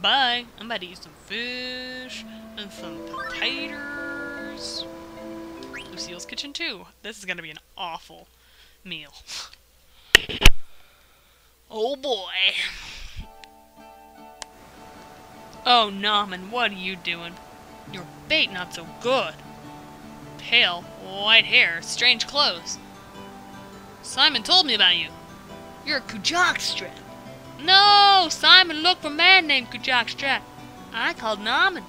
Bye. I'm about to eat some fish and some potatoes. Lucille's kitchen too. This is gonna be an awful meal. Oh boy. Oh, Nauman, what are you doing? Your bait not so good. Pale, white hair, strange clothes. Simon told me about you. You're a Kujakstrat. No, Simon looked for a man named Kujakstrat. I called Nauman.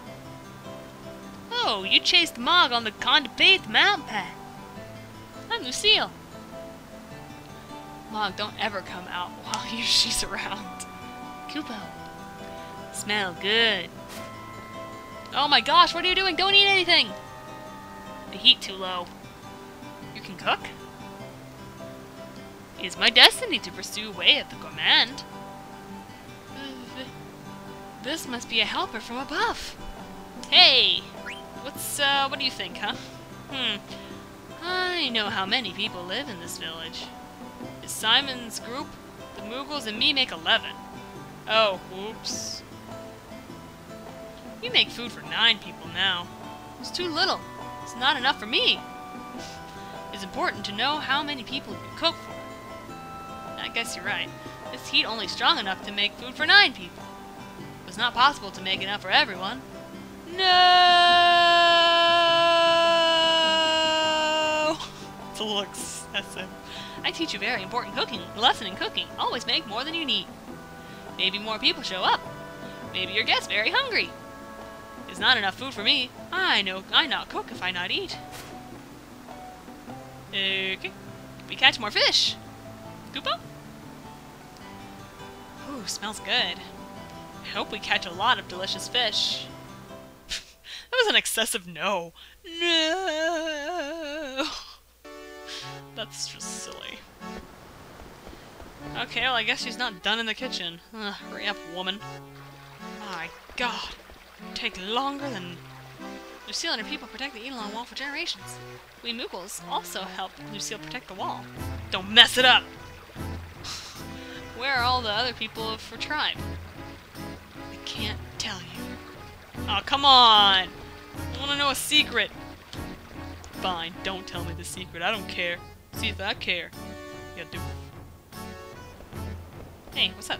Oh, you chased Mog on the Conde Petie mountain path. I'm Lucille. Mog, don't ever come out while you, she's around. Kupo. Smell good. Oh my gosh, what are you doing? Don't eat anything! The heat too low. You can cook? It is my destiny to pursue way at the command. This must be a helper from above. Hey! What's, uh, what do you think, huh? Hmm. I know how many people live in this village. Is Simon's group, the Moogles, and me make 11. Oh, whoops. You make food for nine people now. It's too little. It's not enough for me. It's important to know how many people you cook for. I guess you're right. This heat only strong enough to make food for nine people. Was not possible to make enough for everyone. No! It's a little excessive. I teach you very important cooking lesson in cooking. Always make more than you need. Maybe more people show up. Maybe your guest's very hungry. There's not enough food for me. I know I not cook if I not eat. Okay. We catch more fish. Kupo? Ooh, smells good. I hope we catch a lot of delicious fish. that was an excessive no. No. That's just silly. Okay, well, I guess she's not done in the kitchen. Ugh, hurry up, woman. My god. Take longer than... Lucille and her people protect the Eidolon wall for generations. We Moogles also helped Lucille protect the wall. Don't mess it up! Where are all the other people of her tribe? Oh, come on! I want to know a secret! Fine, don't tell me the secret. I don't care. See if I care. You do. Hey, what's up?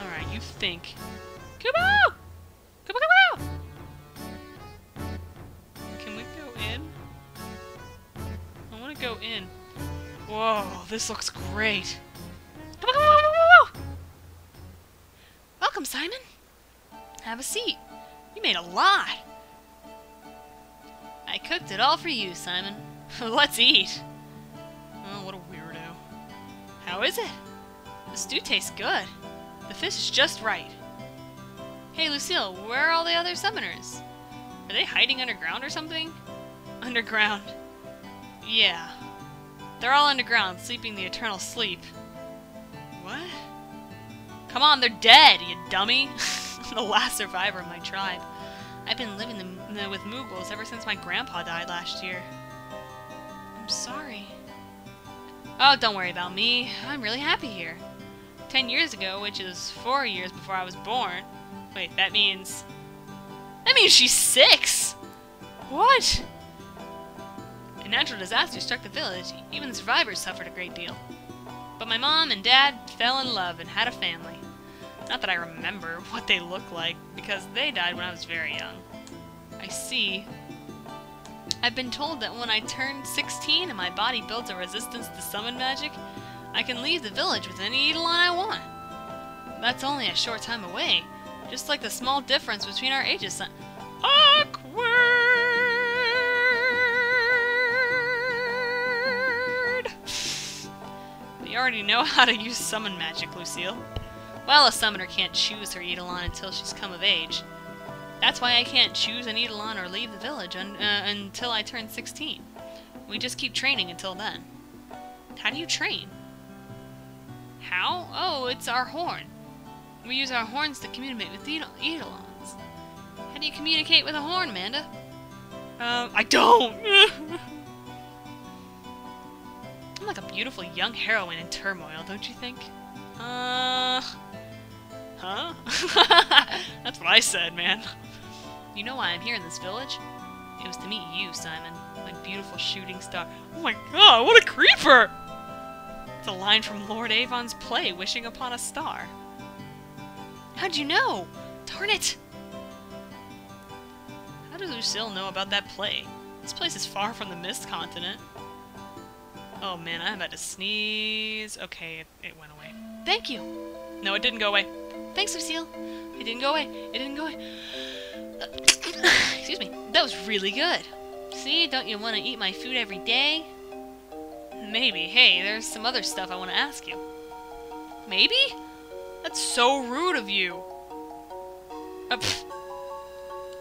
Alright, you think. Kupo! Kupo, Kupo! Can we go in? I want to go in. Whoa, this looks great. Simon. Have a seat. You made a lot. I cooked it all for you, Simon. Let's eat. Oh, what a weirdo. How is it? The stew tastes good. The fish is just right. Hey, Lucille, where are all the other summoners? Are they hiding underground or something? Underground. Yeah. They're all underground, sleeping the eternal sleep. What? Come on, they're dead, you dummy! the last survivor of my tribe. I've been living the, with Moogles ever since my grandpa died last year. I'm sorry. Oh, don't worry about me. I'm really happy here. Ten years ago, which is four years before I was born. Wait, that means... That means she's six! What? A natural disaster struck the village. Even the survivors suffered a great deal. But my mom and dad fell in love and had a family. Not that I remember what they look like, because they died when I was very young. I see. I've been told that when I turn 16 and my body builds a resistance to summon magic, I can leave the village with any Eidolon I want. That's only a short time away, just like the small difference between our ages. Awkward! We already know how to use summon magic, Lucille. Well, a summoner can't choose her Eidolon until she's come of age. That's why I can't choose an Eidolon or leave the village un uh, until I turn 16. We just keep training until then. How do you train? How? Oh, it's our horn. We use our horns to communicate with Eidol Eidolons. How do you communicate with a horn, Amanda? Um, I don't! I'm like a beautiful young heroine in turmoil, don't you think? Uh, That's what I said, man. You know why I'm here in this village? It was to meet you, Simon, my beautiful shooting star. Oh my god, what a creeper! It's a line from Lord Avon's play, Wishing Upon a Star. How'd you know? Darn it! How does Lucille know about that play? This place is far from the Mist Continent. Oh man, I'm about to sneeze. Okay, it, it went away. Thank you! No, it didn't go away. Thanks, Lucille. It didn't go away. It didn't go away. Excuse me. That was really good. See, don't you want to eat my food every day? Maybe. Hey, there's some other stuff I want to ask you. Maybe? That's so rude of you. Uh,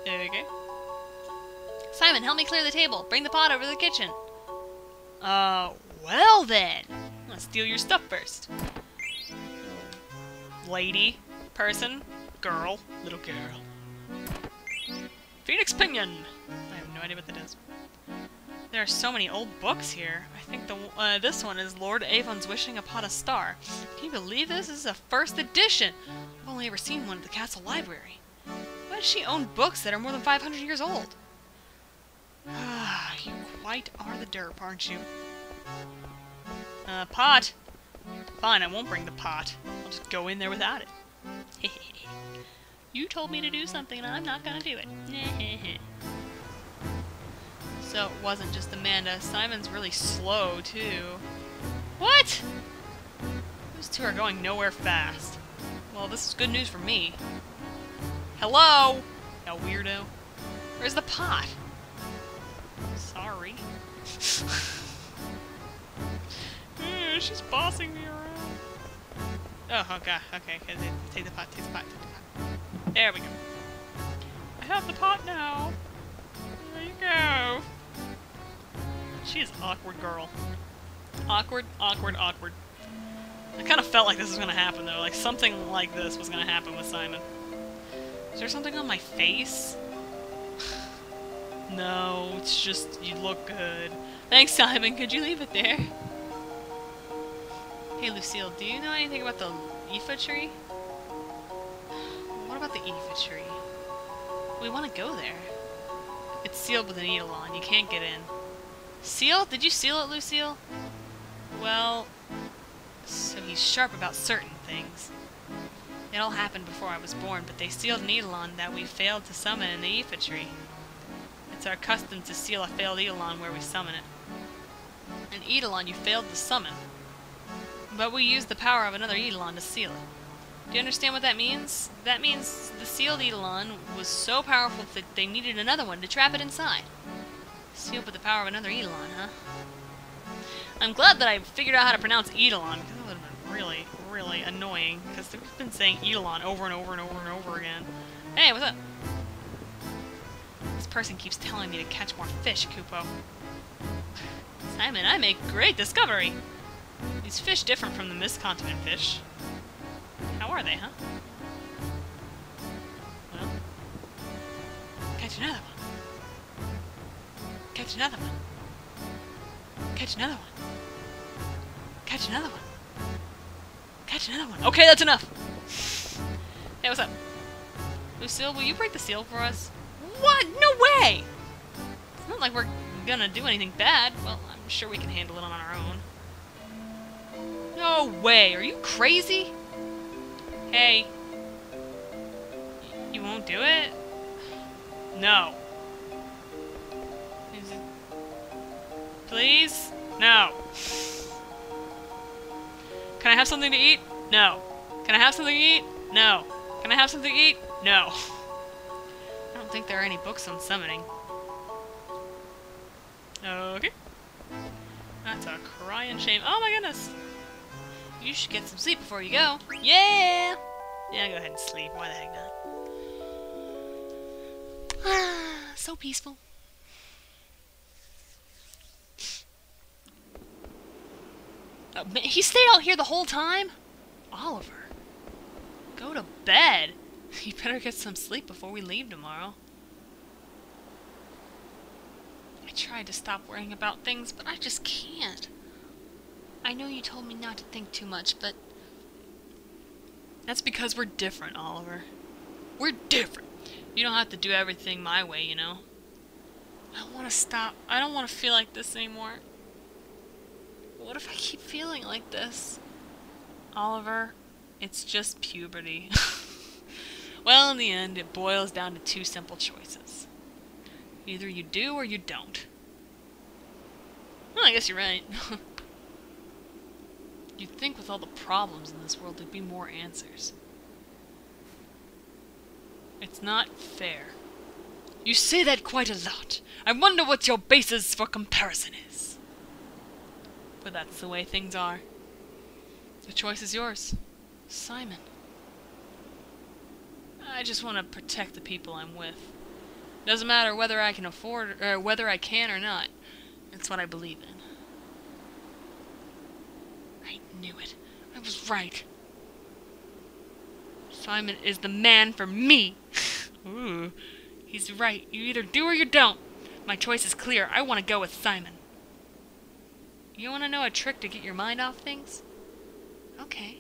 okay. Simon, help me clear the table. Bring the pot over to the kitchen. Uh, well then. Let's steal your stuff first. Lady, person, girl, little girl. Phoenix Pinion! I have no idea what that is. There are so many old books here. I think the uh, this one is Lord Avon's Wishing Upon a Star. Can you believe this? This is a first edition. I've only ever seen one at the castle library. Why does she own books that are more than 500 years old? Ah, you quite are the derp, aren't you? Uh, pot. Fine, I won't bring the pot. I'll just go in there without it. you told me to do something and I'm not gonna do it. so it wasn't just Amanda. Simon's really slow, too. What? Those two are going nowhere fast. Well, this is good news for me. Hello? You weirdo. Where's the pot? Sorry. she's bossing me around. Oh, oh okay, okay, okay. Take the pot, take the pot, take the pot. There we go. I have the pot now. There you go. She She's awkward girl. Awkward, awkward, awkward. I kind of felt like this was going to happen, though. Like, something like this was going to happen with Simon. Is there something on my face? no, it's just, you look good. Thanks, Simon. Could you leave it there? Hey, Lucille, do you know anything about the Iifa tree? What about the Iifa tree? We want to go there. It's sealed with an Eidolon. You can't get in. Seal? Did you seal it, Lucille? Well, so he's sharp about certain things. It all happened before I was born, but they sealed an Eidolon that we failed to summon in the Iifa tree. It's our custom to seal a failed Eidolon where we summon it. An Eidolon you failed to summon. But we used the power of another Eidolon to seal it. Do you understand what that means? That means the sealed Eidolon was so powerful that they needed another one to trap it inside. Sealed with the power of another Eidolon, huh? I'm glad that I figured out how to pronounce Eidolon, because that would have been really, really annoying, because they've been saying Eidolon over and over and over and over again. Hey, what's up? This person keeps telling me to catch more fish, Kupo. Simon, I make great discovery! These fish different from the Mist Continent fish. How are they, huh? Well, catch another one. Catch another one. Catch another one. Catch another one. Catch another one. Okay, that's enough. Hey, what's up? Lucille, will you break the seal for us? What? No way! It's not like we're gonna do anything bad. Well, I'm sure we can handle it on our own. No way! Are you crazy? Hey. You won't do it? No. It... Please? No. Can I have something to eat? No. Can I have something to eat? No. Can I have something to eat? No. I don't think there are any books on summoning. Okay. That's a crying shame. Oh my goodness! You should get some sleep before you go. Yeah! Yeah, go ahead and sleep. Why the heck not? Ah, so peaceful. Uh, he stayed out here the whole time? Oliver. Go to bed. You better get some sleep before we leave tomorrow. I tried to stop worrying about things, but I just can't. I know you told me not to think too much, but... That's because we're different, Oliver. We're different. You don't have to do everything my way, you know? I don't want to stop. I don't want to feel like this anymore. What if I keep feeling like this? Oliver, it's just puberty. well, in the end, it boils down to two simple choices. Either you do or you don't. Well, I guess you're right. You'd think with all the problems in this world there'd be more answers. It's not fair. You say that quite a lot. I wonder what your basis for comparison is. But that's the way things are. The choice is yours. Simon. I just want to protect the people I'm with. Doesn't matter whether I can afford or whether I can or not. It's what I believe in. I knew it. I was right. Simon is the man for me. Ooh, he's right. You either do or you don't. My choice is clear. I want to go with Simon. You want to know a trick to get your mind off things? Okay.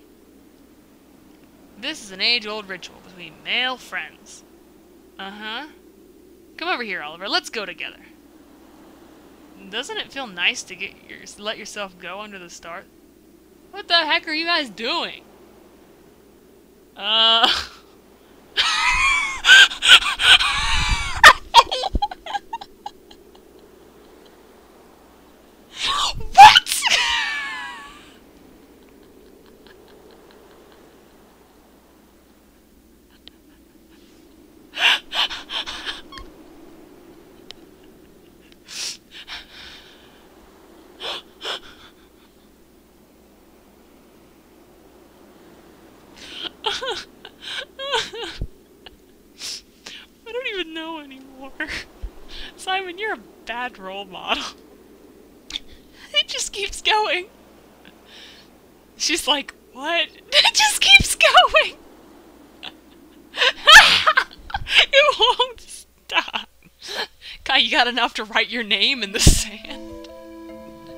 This is an age-old ritual between male friends. Uh-huh. Come over here, Oliver. Let's go together. Doesn't it feel nice to get your, let yourself go under the start? What the heck are you guys doing? Uh... Simon, you're a bad role model. It just keeps going. She's like, what? It just keeps going. it won't stop. Guy, you got enough to write your name in the sand.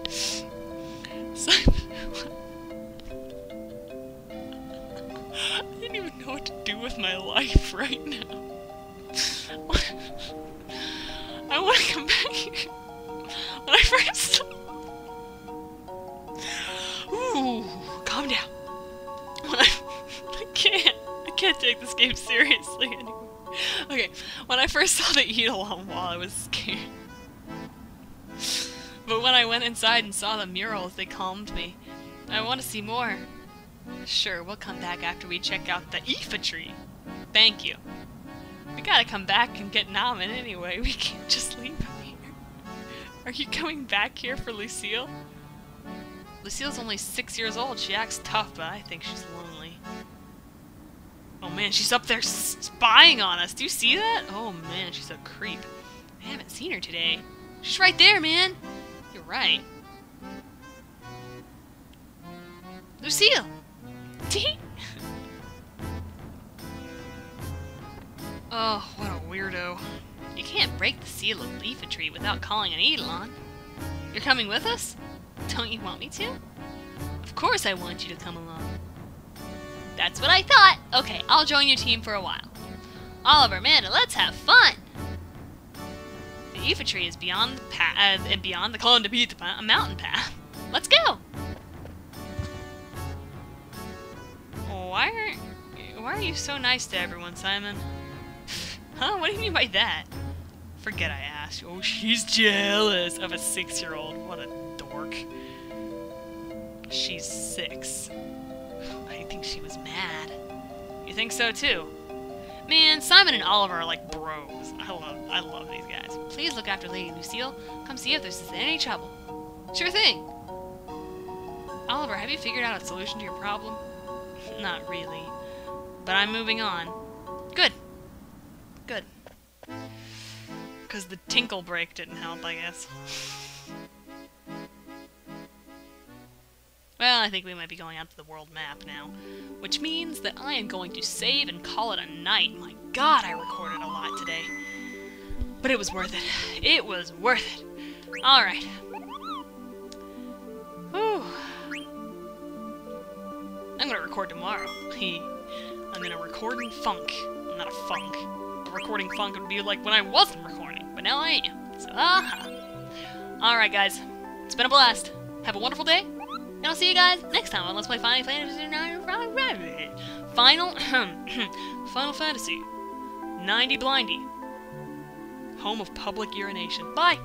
Simon. I don't even know what to do with my life right now. I want to come back here. When I first... Ooh, calm down. I, I can't. I can't take this game seriously anymore. Okay, when I first saw the Eidolon wall, I was scared. But when I went inside and saw the murals, they calmed me. I want to see more. Sure, we'll come back after we check out the Iifa tree. Thank you. We gotta come back and get Namen anyway. We can't just leave him here. Are you coming back here for Lucille? Lucille's only six years old. She acts tough, but I think she's lonely. Oh man, she's up there spying on us. Do you see that? Oh man, she's a creep. I haven't seen her today. She's right there, man. You're right. Lucille! Oh, what a weirdo. You can't break the seal of Tree without calling an Eidolon. You're coming with us? Don't you want me to? Of course I want you to come along. That's what I thought! Okay, I'll join your team for a while. Oliver, Amanda, let's have fun! The Iifa Tree is beyond the path, uh, beyond the Conde Petie the mountain path. Let's go! Why aren't... why are you so nice to everyone, Simon? Huh? What do you mean by that? Forget I asked. Oh, she's jealous of a six-year-old. What a dork. She's six. I think she was mad. You think so too? Man, Simon and Oliver are like bros. I love I love these guys. Please look after Lady Lucille. Come see if there's any trouble. Sure thing. Oliver, have you figured out a solution to your problem? Not really. But I'm moving on. Good. Good. Because the tinkle break didn't help, I guess. Well, I think we might be going out to the world map now. Which means that I am going to save and call it a night. My god, I recorded a lot today. But it was worth it. It was worth it. Alright. Whew. I'm gonna record tomorrow. I'm gonna record in funk. I'm not a funk. Recording funk would be like when I wasn't recording, but now I am. So, uh-huh. aha. Alright, guys. It's been a blast. Have a wonderful day, and I'll see you guys next time on Let's Play Final Fantasy Final... Final Fantasy 90 Blindy. Home of public urination. Bye!